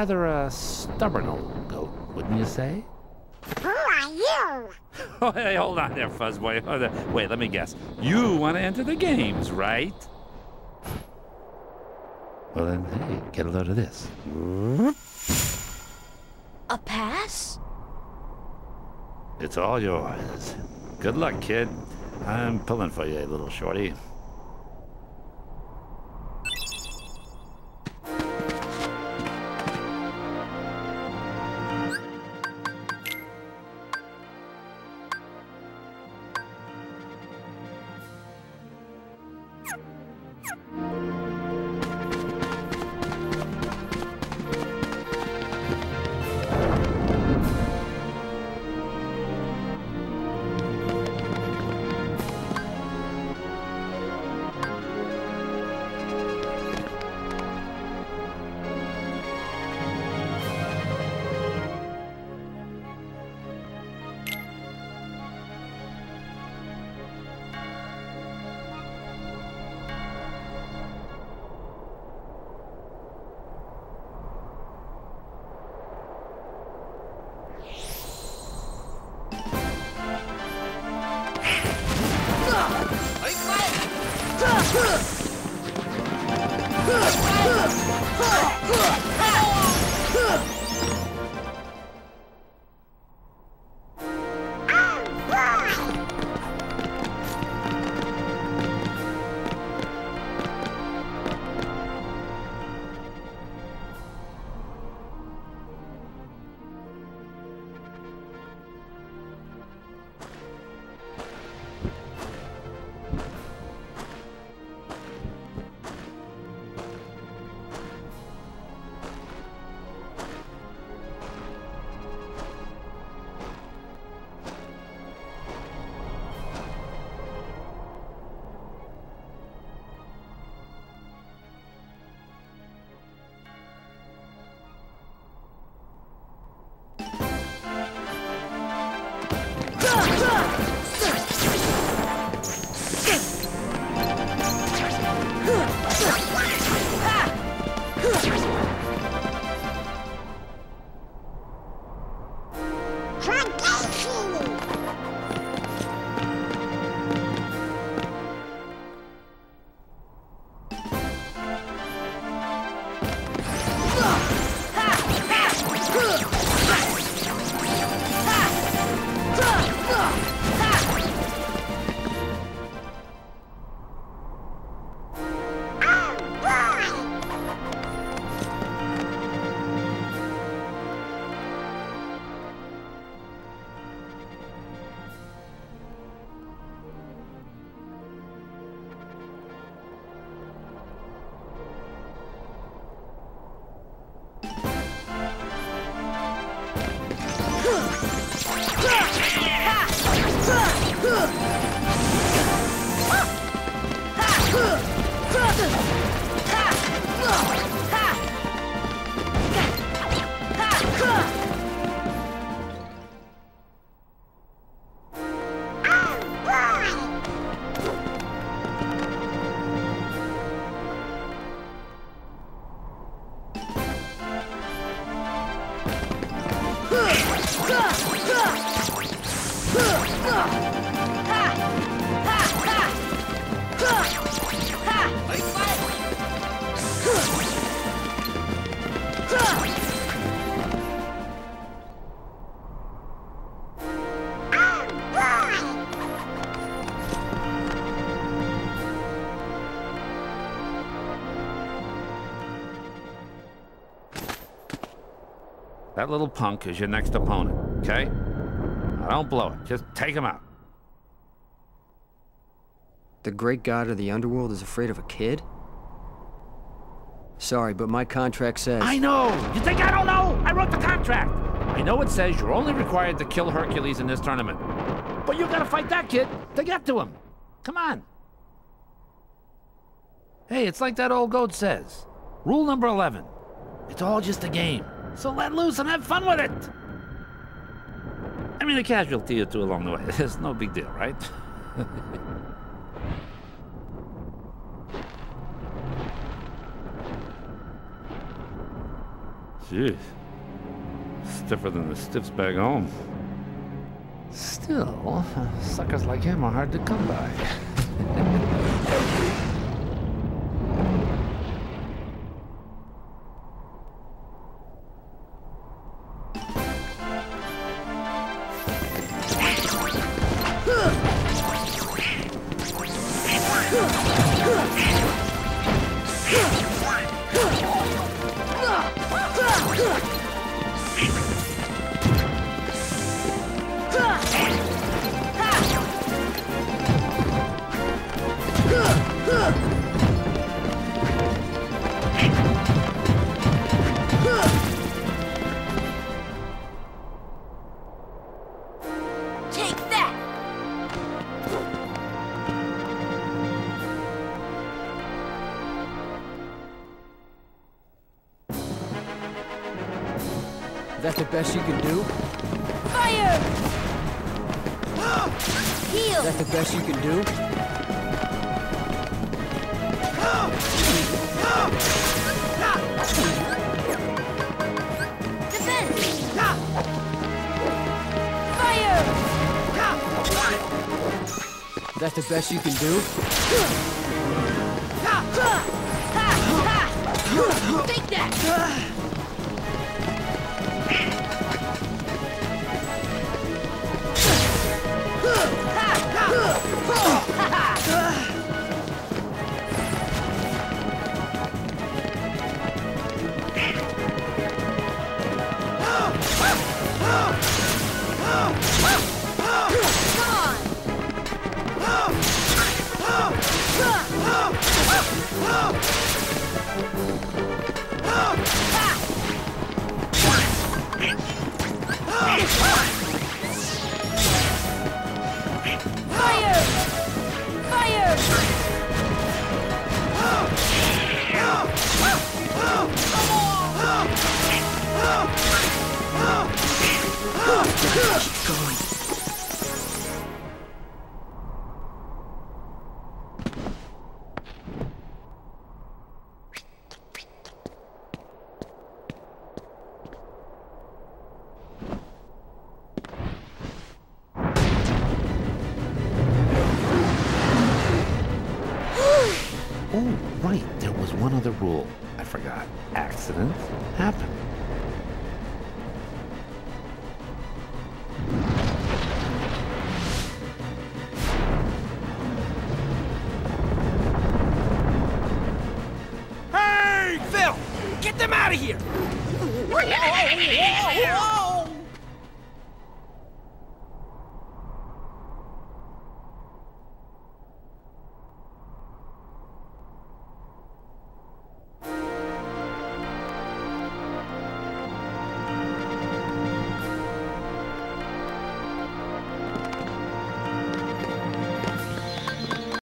rather a stubborn old goat, wouldn't you say? Who are you? Oh, hey, hold on there, Fuzzboy. Hold oh, on. Wait, let me guess. You want to enter the games, right? Well, then, hey, get a load of this. A pass? It's all yours. Good luck, kid. I'm pulling for you, little shorty. Ha! Ugh! 呵 That little punk is your next opponent, okay? Now don't blow it. Just take him out. The great god of the underworld is afraid of a kid? Sorry, but my contract says... I know! You think I don't know? I wrote the contract! I know it says you're only required to kill Hercules in this tournament. But you gotta fight that kid to get to him. Come on. Hey, it's like that old goat says. Rule number 11. It's all just a game. So let loose and have fun with it. I mean, a casualty or two along the way. It's no big deal, right? Jeez. Stiffer than the stiffs back home. Still, suckers like him are hard to come by. Take that the best you can do? Fire! Heal! Is that the best you can do? Defense! Fire! Is that the best you can do? Take that! Come on! Oh, right, there was one other rule. I forgot. Accidents happen. Them out of here!